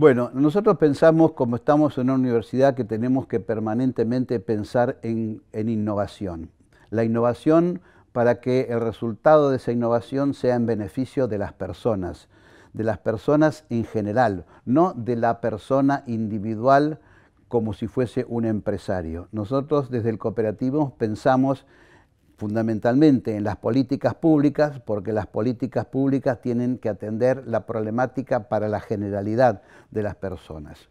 Bueno, nosotros pensamos, como estamos en una universidad, que tenemos que permanentemente pensar en, innovación. La innovación para que el resultado de esa innovación sea en beneficio de las personas, de las personas en general, no de la persona individual como si fuese un empresario. Nosotros desde el cooperativo pensamos fundamentalmente en las políticas públicas, porque las políticas públicas tienen que atender la problemática para la generalidad de las personas.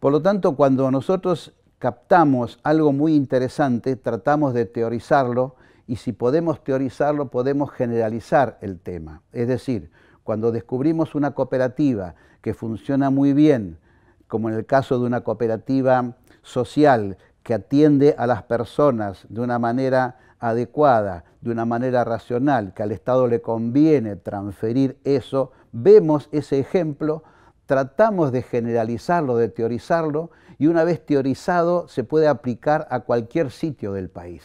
Por lo tanto, cuando nosotros captamos algo muy interesante, tratamos de teorizarlo y si podemos teorizarlo, podemos generalizar el tema. Es decir, cuando descubrimos una cooperativa que funciona muy bien, como en el caso de una cooperativa social que atiende a las personas de una manera adecuada, de una manera racional, que al Estado le conviene transferir eso, vemos ese ejemplo, tratamos de generalizarlo, de teorizarlo, y una vez teorizado se puede aplicar a cualquier sitio del país.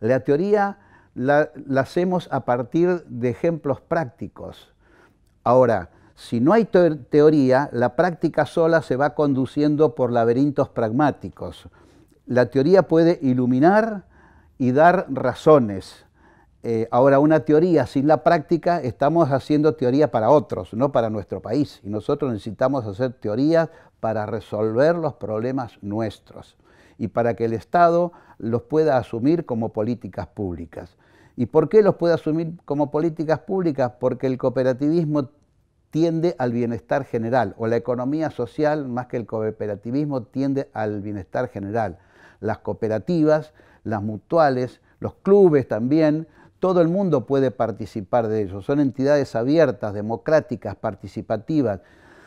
La teoría la, hacemos a partir de ejemplos prácticos. Ahora, si no hay teoría, la práctica sola se va conduciendo por laberintos pragmáticos. La teoría puede iluminar, y dar razones. Eh, ahora, una teoría sin la práctica, estamos haciendo teoría para otros, no para nuestro país. Y nosotros necesitamos hacer teorías para resolver los problemas nuestros y para que el Estado los pueda asumir como políticas públicas. ¿Y por qué los puede asumir como políticas públicas? Porque el cooperativismo tiende al bienestar general, o la economía social, más que el cooperativismo, tiende al bienestar general. Las cooperativas las mutuales, los clubes también, todo el mundo puede participar de ellos. Son entidades abiertas, democráticas, participativas,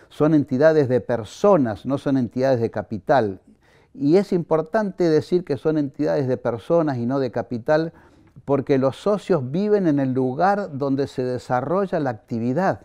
son entidades de personas, no son entidades de capital. Y es importante decir que son entidades de personas y no de capital porque los socios viven en el lugar donde se desarrolla la actividad.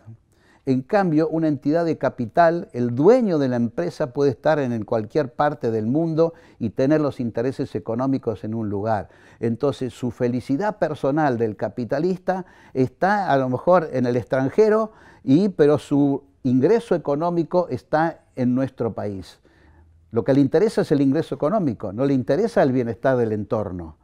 En cambio, una entidad de capital, el dueño de la empresa puede estar en cualquier parte del mundo y tener los intereses económicos en un lugar. Entonces, su felicidad personal del capitalista está a lo mejor en el extranjero, y, pero su ingreso económico está en nuestro país. Lo que le interesa es el ingreso económico, no le interesa el bienestar del entorno.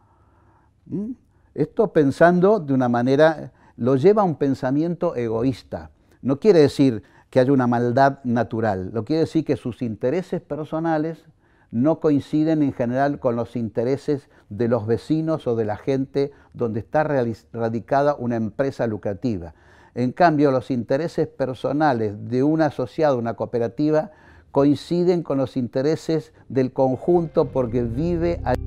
¿Mm? Esto pensando de una manera, lo lleva a un pensamiento egoísta. No quiere decir que haya una maldad natural, lo quiere decir que sus intereses personales no coinciden en general con los intereses de los vecinos o de la gente donde está radicada una empresa lucrativa. En cambio, los intereses personales de un asociado, una cooperativa, coinciden con los intereses del conjunto porque vive allí.